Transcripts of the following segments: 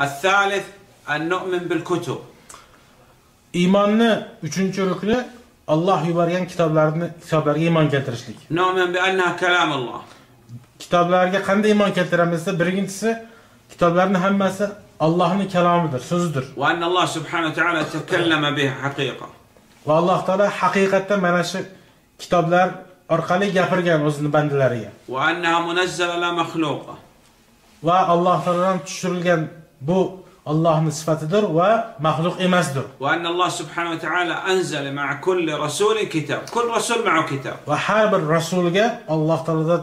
الثالث أن نؤمن بالكتب Iymonning 3-rukni Alloh yuborgan kitoblarni kitoblarga iymon keltirishlik. نؤمن بأنها كلام الله Kitoblarga qanday iymon keltiramiz desa, birinchisi kitoblarning hammasi Allohning kalomidir, so'zidir. وأن الله سبحانه وتعالى تكلم بها حقيقة Va Alloh taolo haqiqatdan mana shu kitoblar orqali gapirgan o'zini bandalariga. وأنها منزلة لا مخلوقة Va Alloh taolodan tushirilgan bu Allohning sifatidir va maxluq emasdir. Va anna Alloh subhanahu va taala anzala ma'a kulli kitob. Rasul ma'a kitob. Va har bir rasulga Alloh taolodan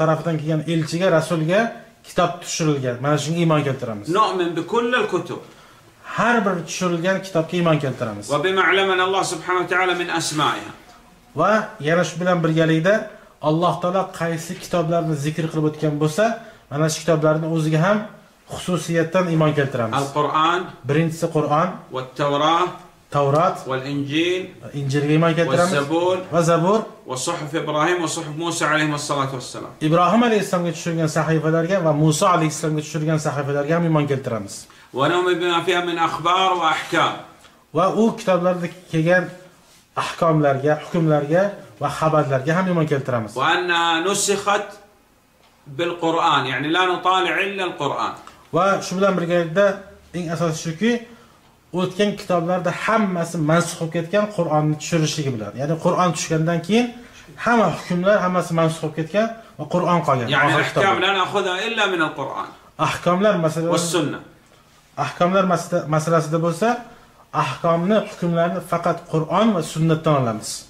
tarafidan kelgan elchiga, rasulga kitob tushirilgan. Mana shunga iymon keltiramiz. Nu'min bi kutub. Har bir tushirilgan kitobga iymon keltiramiz. Alloh subhanahu va taala min. Va yana shu bilan birgalikda Alloh taolo qaysi kitoblarni zikr qilib o'tgan bo'lsa, mana shu kitoblarni o'ziga ham خصوصية إيمان كالترامس. القرآن. برنس القرآن. والتوراة. توراة والإنجيل. إنجيل إيمان كالترامس. والزبور. وزبور وصحف إبراهيم وصحف موسى عليهم الصلاة والسلام. إبراهيم عليه السلام تشرجن صحيفة درجة وموسى عليه السلام تشرجن صحيفة درجة إيمان كالترامس. ونوم بما فيها من أخبار وأحكام وأو كتاب لردك كيجان أحكام لرجة حكم لرجة وخبر لرجة هم إيمان كالترامس. وأنها نسخت بالقرآن يعني لا نطالع إلا القرآن. va shu bilan birgalikda eng asosiy shuki o'tgan kitoblarda hammasi mansux bo'lib ketgan qur'onni tushirishligi bilan. Ya'ni qur'on tushgandan keyin hamma hukmlar hammasi mansux bo'lib ketgan va qur'on qolgan. Ya'ni ahkomlar masalasida ahkomlar masalasida bo'lsa ahkomni hukmlarni faqat qur'on va sunnatdan olamiz.